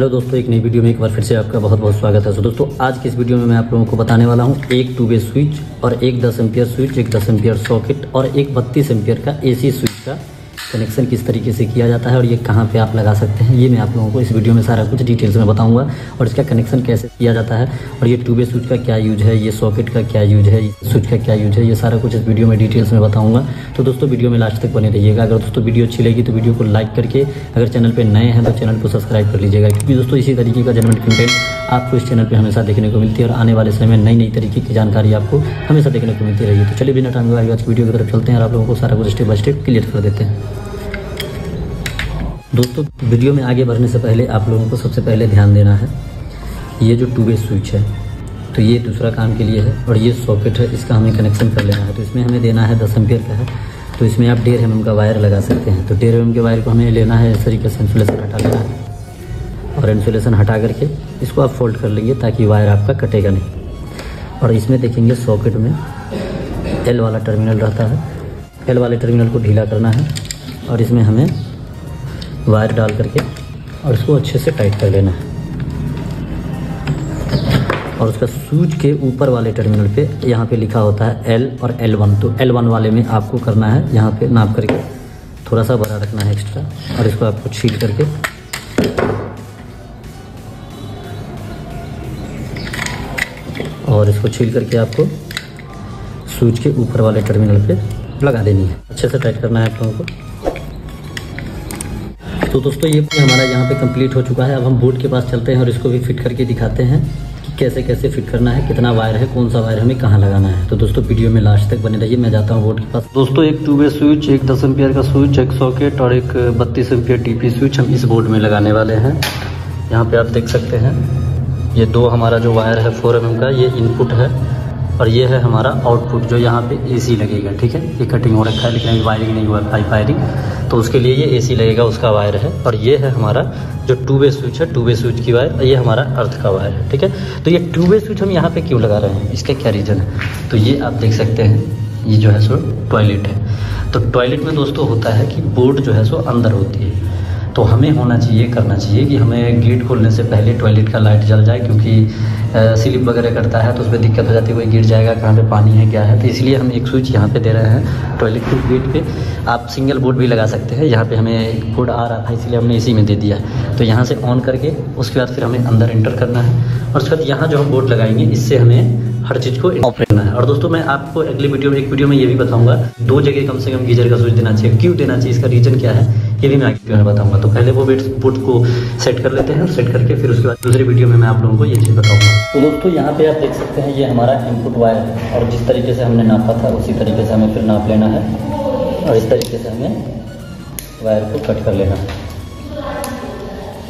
Hello दोस्तों, एक नई वीडियो में एक बार फिर से आपका बहुत बहुत स्वागत है। सो दोस्तों, आज की इस वीडियो में मैं आप लोगों को बताने वाला हूँ एक टू वे स्विच और एक 10 एम्पियर स्विच एक 10 एम्पियर सॉकेट और एक 32 एम्पियर का एसी स्विच का कनेक्शन किस तरीके से किया जाता है और ये कहाँ पे आप लगा सकते हैं, ये मैं आप लोगों को इस वीडियो में सारा कुछ डिटेल्स में बताऊँगा और इसका कनेक्शन कैसे किया जाता है और ये टू वे स्विच का क्या यूज़ है, ये सॉकेट का क्या यूज़ है स्विच का क्या यूज़ है, ये सारा कुछ इस वीडियो में डिटेल्स में बताऊँगा। तो दोस्तों वीडियो में लास्ट तक बने रहिएगा। अगर दोस्तों वीडियो अच्छी लगी तो वीडियो को लाइक करके अगर चैनल पर नए हैं तो चैनल को सब्सक्राइब कर लीजिएगा। क्योंकि दोस्तों, इसी तरीके का जनरल कंटेंट आपको इस चैनल पर हमेशा देखने को मिलती है और आने वाले समय में नई नई तरीके की जानकारी आपको हमेशा देखने को मिलती रहेगी। तो चलिए, बिना टाइम आज की वीडियो की तरफ़ चलते हैं और आप लोगों को सारा कुछ स्टेप बाय स्टेप क्लियर कर देते हैं। दोस्तों, वीडियो में आगे बढ़ने से पहले आप लोगों को सबसे पहले ध्यान देना है, ये जो टू वे स्विच है तो ये दूसरा काम के लिए है और ये सॉकेट है, इसका हमें कनेक्शन कर लेना है। तो इसमें हमें देना है दस एम्पियर का है तो इसमें आप डेढ़ एम का वायर लगा सकते हैं। तो डेढ़ एम के वायर को हमें लेना है, इस तरीके से इंसुलेशन हटा लेना है और इंसुलेशन हटा करके इसको आप फोल्ड कर लेंगे ताकि वायर आपका कटेगा नहीं। और इसमें देखेंगे सॉकेट में एल वाला टर्मिनल रहता है। एल वाले टर्मिनल को ढीला करना है और इसमें हमें वायर डाल करके और इसको अच्छे से टाइट कर लेना है। और उसका स्विच के ऊपर वाले टर्मिनल पे यहाँ पे लिखा होता है एल और एल वन तो एल वन वाले में आपको करना है, यहाँ पे नाप करके थोड़ा सा बड़ा रखना है एक्स्ट्रा और इसको आपको छील करके। और इसको छील करके आपको स्विच के ऊपर वाले टर्मिनल पे लगा देनी है। अच्छे से टाइट करना है आप लोगों को। तो दोस्तों ये हमारा यहाँ पे कंप्लीट हो चुका है। अब हम बोर्ड के पास चलते हैं और इसको भी फिट करके दिखाते हैं कि कैसे कैसे फिट करना है, कितना वायर है, कौन सा वायर हमें कहाँ लगाना है। तो दोस्तों वीडियो में लास्ट तक बने रहिए, मैं जाता हूँ बोर्ड के पास। दोस्तों एक टू वे स्विच एक दस एम्पियर का स्विच एक सॉकेट और एक बत्तीस एम्पियर टी स्विच हम इस बोर्ड में लगाने वाले हैं। यहाँ पे आप देख सकते हैं, ये दो हमारा जो वायर है फोर एम का, ये इनपुट है। और ये है हमारा आउटपुट जो यहाँ पे एसी लगेगा, ठीक है? ये कटिंग हो रखा है, लेकिन अभी वायरिंग नहीं हुआ पाइप वायरिंग तो उसके लिए ये एसी लगेगा, उसका वायर है। और ये है हमारा जो टू वे स्विच है टू वे स्विच की वायर ये हमारा अर्थ का वायर है, ठीक है? तो ये टू वे स्विच हम यहाँ पर क्यों लगा रहे हैं? इसका क्या रीज़न है? तो ये आप देख सकते हैं, ये जो है सो टॉयलेट है। तो टॉयलेट में दोस्तों होता है कि बोर्ड जो है सो अंदर होती है। तो हमें होना चाहिए, करना चाहिए कि हमें गेट खोलने से पहले टॉयलेट का लाइट जल जाए, क्योंकि स्लिप वगैरह करता है तो उसमें दिक्कत हो जाती है, कोई गिर जाएगा, कहाँ पे पानी है, क्या है तो इसलिए हम एक स्विच यहाँ पे दे रहे हैं टॉयलेट के गेट पे। आप सिंगल बोर्ड भी लगा सकते हैं, यहाँ पे हमें बोर्ड आ रहा था, इसलिए हमने इसी में दे दिया। है तो यहाँ से ऑन करके, उसके बाद फिर हमें अंदर एंटर करना है। और उसके बाद यहाँ जो हम बोर्ड लगाएँगे, इससे हमें हर चीज़ को ऑफ़ करना है। और दोस्तों, मैं आपको अगली वीडियो में, एक वीडियो में ये भी बताऊँगा, दो जगह कम से कम गीजर का स्विच देना चाहिए। क्यों देना चाहिए? इसका रीज़न क्या है? ये भी मैं वीडियो में बताऊँगा। तो पहले वो बेट बोर्ड को सेट कर लेते हैं सेट करके फिर उसके बाद दूसरी वीडियो में मैं आप लोगों को ये चीज़ बताऊँगा। तो दोस्तों, यहाँ पे आप देख सकते हैं ये हमारा इनपुट वायर है और जिस तरीके से हमने नापा था, उसी तरीके से हमें फिर नाप लेना है और इस तरीके से हमें वायर को कट कर लेना है।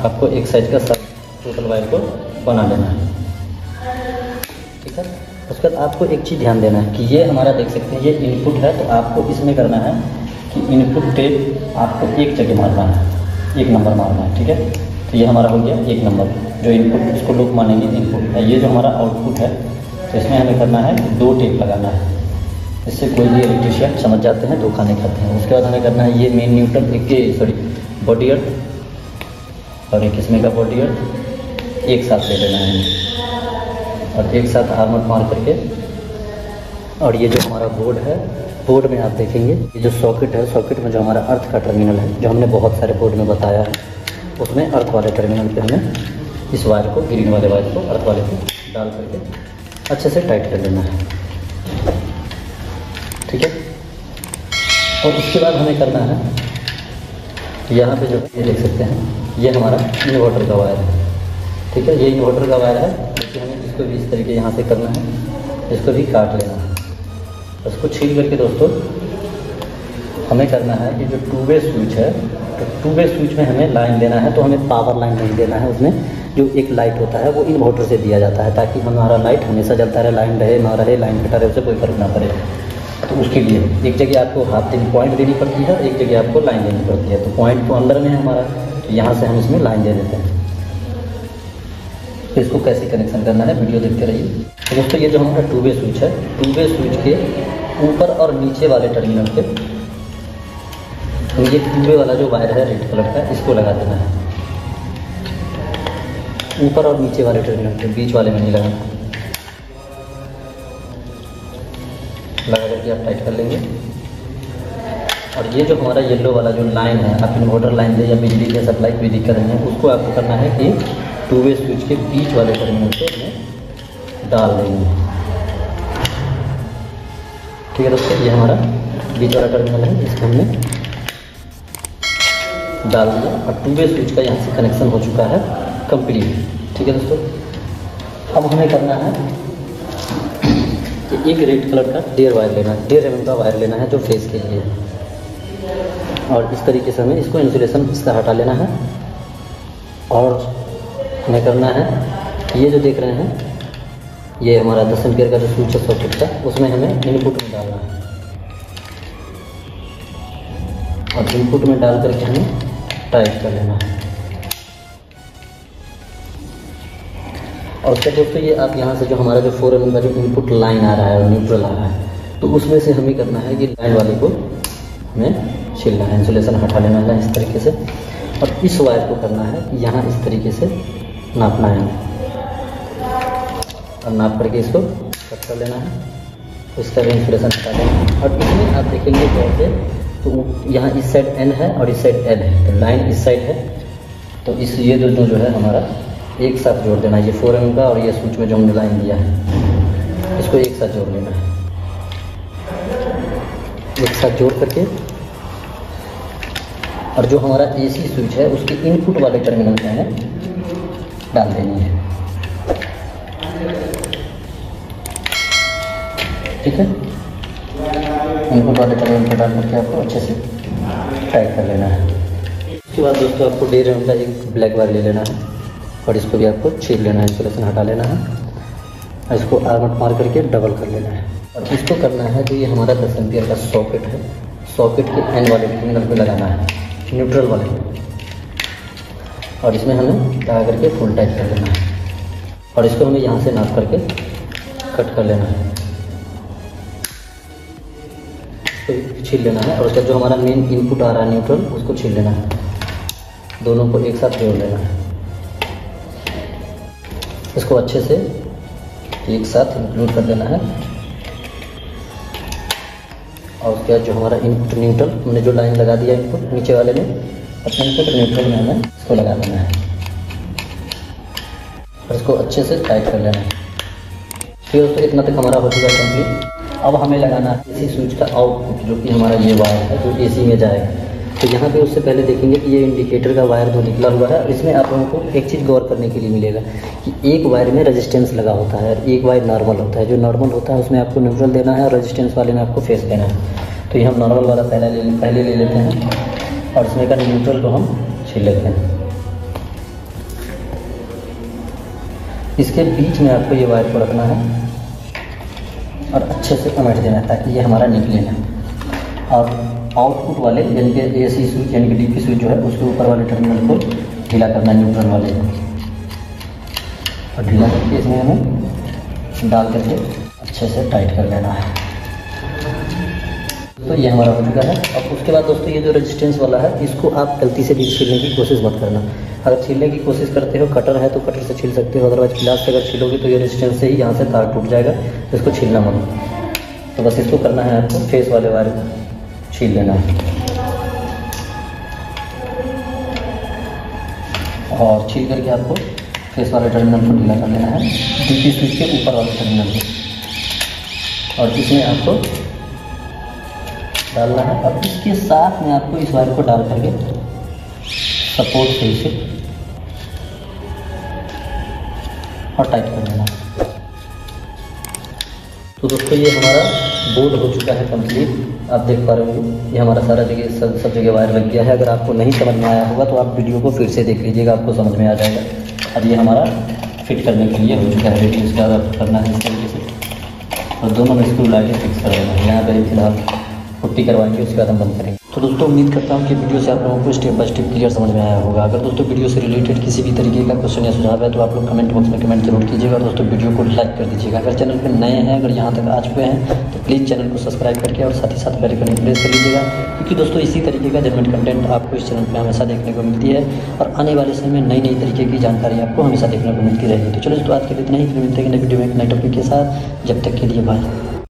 आपको एक साइज़ का सब टोटल वायर को बना लेना है। ठीक है? उसके बाद आपको एक चीज़ ध्यान देना है कि ये हमारा देख सकते हैं, ये इनपुट है तो आपको इसमें करना है कि इनपुट टेप आपको एक जगह मारना है, एक नंबर मारना है, ठीक है? तो ये हमारा हो गया एक नंबर। जो इनपुट इसको लोग मानेंगे इनपुट है। ये जो हमारा आउटपुट है तो इसमें हमें करना है दो टेप लगाना है। इससे कोई भी इलेक्ट्रिशियन समझ जाते हैं, धोखा नहीं खाते हैं। उसके बाद हमें करना है ये मेन न्यूट्रल एक सॉरी बॉडी अर्थ और एक इसमें का बॉडी अर्थ एक साथ ले लेना है। और एक साथ हारमत मार करके और ये जो हमारा बोर्ड है बोर्ड में आप देखेंगे, ये जो सॉकेट है सॉकेट में जो हमारा अर्थ का टर्मिनल है, जो हमने बहुत सारे बोर्ड में बताया है, उसमें अर्थ वाले टर्मिनल पे हमें इस वायर को ग्रीन वाले वायर को अर्थ वाले को डाल करके अच्छे से टाइट कर लेना है। ठीक है? और उसके बाद हमें करना है, यहाँ पे जो, ये देख सकते हैं, ये हमारा इन्वर्टर का वायर है। ठीक है? ये इन्वर्टर का वायर है देखिए हमें इसको भी इस तरीके यहाँ से करना है, इसको भी काट उसको छील करके दोस्तों, हमें करना है कि जो टू वे स्विच है तो टू वे स्विच में हमें लाइन देना है तो हमें पावर लाइन नहीं देना है उसमें। जो एक लाइट होता है, वो इन्वर्टर से दिया जाता है ताकि हमारा लाइट हमेशा जलता रहे लाइन रहे, ना रहे लाइन कटा रहे, उससे कोई फ़र्क ना पड़े। तो उसके लिए एक जगह आपको हाथ देनी पॉइंट देनी पड़ती है, एक जगह आपको लाइन देनी पड़ती है। तो पॉइंट तो अंदर में है हमारा तो यहाँ से हम इसमें लाइन दे देते हैं। तो इसको कैसे कनेक्शन करना है वीडियो देखते रहिए। तो दोस्तों, ये जो हमारा टू वे स्विच है टू वे स्विच के ऊपर और नीचे वाले टर्मिनल पे तो ये टू वे वाला जो वायर है रेड कलर का, इसको लगा देना है। ऊपर और नीचे वाले टर्मिनल पे बीच वाले में नहीं लगाना। लगा करके आप टाइट कर लेंगे। और ये जो हमारा येलो वाला जो लाइन है, आप इन्वर्टर लाइन से या बिजली के सप्लाई कोई दिक्कत नहीं है, उसको आपको करना है कि टू वे स्विच के बीच वाले टर्मिनल पे हमें डाल देंगे। ठीक है दोस्तों, ये हमारा बीच वाला टर्मिनल है, इसको हमने डाल दिया। और टू वे स्विच का यहाँ से कनेक्शन हो चुका है कंप्लीट ठीक है दोस्तों, अब हमें करना है कि एक रेड कलर का डेयर वायर लेना है डेढ़ एम का वायर लेना है जो फेस के लिए है। और इस तरीके से हमें इसको इंसुलेशन इसका हटा लेना है। और हमें करना है ये जो देख रहे हैं, ये हमारा दस एम्पियर का जो स्विच है सॉकेट का उसमें हमें इनपुट में डालना है। और इनपुट में डाल करके हमें टाइप कर लेना है। और उसके दोस्तों, ये आप यहाँ से जो हमारा जो फोर एम का जो इनपुट लाइन आ रहा है और न्यूट्रल आ रहा है तो उसमें से हमें करना है कि लाइन वाले को हमें छीलना है इंसुलेशन हटा लेना है इस तरीके से। और इस वायर को करना है, यहाँ इस तरीके से नापना है। और नाप करके इसको कट कर लेना है। उसका भी इंसुलेशन हटा देना और इसमें आप देखेंगे कैसे तो यहाँ इस साइड एन है और इस साइड एल है। तो लाइन इस साइड है। तो इस ये जो जो, है हमारा एक साथ जोड़ देना है। ये फोर एम का और ये स्विच में जो हमने लाइन दिया है इसको एक साथ जोड़ लेना है। एक साथ जोड़ करके। और जो हमारा एसी स्विच है उसके इनपुट वाले टर्मिनल पे हमें डाल देनी है। ठीक है? इनपुट वाले टर्मिनल पर डाल करके आपको अच्छे से टाइट कर लेना है। उसके बाद दोस्तों आपको डेढ़ एम का एक ब्लैक वायर ले लेना है और इसको भी आपको छील लेना है इंसुलेशन हटा लेना है। और इसको आर्मट मार करके डबल कर लेना है। और इसको करना है तो ये हमारा दस एम्पियर का सॉकेट है। सॉकेट के एन वाले टर्मिनल पे लगाना है। न्यूट्रल वाले और इसमें हमें लगा करके फुल टाइट कर लेना है। और इसको हमें यहाँ से नाप करके कट कर लेना है। इसको छील लेना है और उसका जो हमारा मेन इनपुट आ रहा है न्यूट्रल उसको छील लेना है। दोनों को एक साथ जोड़ लेना है। इसको अच्छे से एक साथ इंक्लूड कर देना है। और उसके बाद जो हमारा इनपुट न्यूट्रल हमने जो लाइन लगा दिया इनपुट नीचे वाले में अपने इनपुट न्यूट्रल में हमें इसको लगा देना है। और इसको अच्छे से टाइट कर लेना है। फिर दोस्तों इतना तक हमारा हो चुका है कंप्लीट अब हमें लगाना है इसी स्विच का आउटपुट जो कि हमारा ये वायर है, जो एसी में जाएगा। तो यहाँ पे उससे पहले देखेंगे कि ये इंडिकेटर का वायर जो निकला हुआ है इसमें आप लोगों को एक चीज़ गौर करने के लिए मिलेगा कि एक वायर में रेजिस्टेंस लगा होता है, और एक वायर नॉर्मल होता है। जो नॉर्मल होता है, उसमें आपको न्यूट्रल देना है, और रेजिस्टेंस वाले में आपको फेस देना है। तो ये हम नॉर्मल वाला पहले ले पहले ले लेते हैं। और इसमें का न्यूट्रल को हम छील लेते हैं। इसके बीच में आपको ये वायर को रखना है और अच्छे से कमेट देना है ताकि ये हमारा निकले ना। और आउटपुट वाले, यानी कि ए सी स्विच यानी कि डी पी स्विच जो है, उसके ऊपर वाले टर्मिनल को ढीला करना न्यूट्रल वाले। और ढीला करके इसमें हमें डाल करके अच्छे से टाइट कर लेना है। तो ये हमारा हो चुका है। अब उसके बाद दोस्तों, ये जो रेजिस्टेंस वाला है, इसको आप गलती से भी छीलने की कोशिश मत करना। अगर छीलने की कोशिश करते हो कटर है तो कटर से छील सकते हो। अदरवाइज़ गिलास से अगर छीलोगे तो ये रेजिस्टेंस से ही यहाँ से तार टूट जाएगा। तो इसको छीलना मत। तो बस इसको करना है आपको फेस वाले वायर छील लेना। है और छील करके आपको फेस वाले टर्मिनल को ढीला कर लेना है। डीपी स्विच के ऊपर वाले टर्मिनल को। और इसमें आपको डालना है। अब इसके साथ में आपको इस वायर को डाल करके सपोर्ट से इसे और टाइट कर देना। तो दोस्तों, ये हमारा बोर्ड हो चुका है कंप्लीट आप देख पा रहे हो ये हमारा सारा जगह, सब सब जगह वायर लग गया है। अगर आपको नहीं समझ में आया होगा तो आप वीडियो को फिर से देख लीजिएगा, आपको समझ में आ जाएगा। अब ये हमारा फिट करने के लिए हो चुका है। रेडी आपको करना है इस तरीके से। और दोनों में स्क्रू ला के फिक्स कर देना है। यहाँ पर फ़िलहाल पुट्टी करवाएँगे, उसके बाद हम बंद करेंगे। तो दोस्तों, उम्मीद करता हूँ कि वीडियो से आप लोगों को स्टेप बाय स्टेप क्लियर समझ में आया होगा। अगर दोस्तों वीडियो से रिलेटेड किसी भी तरीके का क्वेश्चन या सुझाव है तो आप लोग कमेंट बॉक्स में कमेंट ज़रूर कीजिएगा और दोस्तों वीडियो को लाइक कर दीजिएगा। अगर चैनल पर नए हैं, अगर यहाँ तक आ चुके हैं तो प्लीज़ चैनल को सब्सक्राइब करके और साथ ही साथ बेल आइकन प्रेस कर लीजिएगा, क्योंकि दोस्तों इसी तरीके का जनमेंट कंटेंट आपको इस चैनल पर हमेशा देखने को मिलती है और आने वाले समय में नई नई तरीके की जानकारी आपको हमेशा देखने को मिलती रहेगी। तो चलो दोस्तों, आज के लिए इतना ही। मिलते हैं नई वीडियो में, एक नए टॉपिक के साथ। जब तक के लिए बाय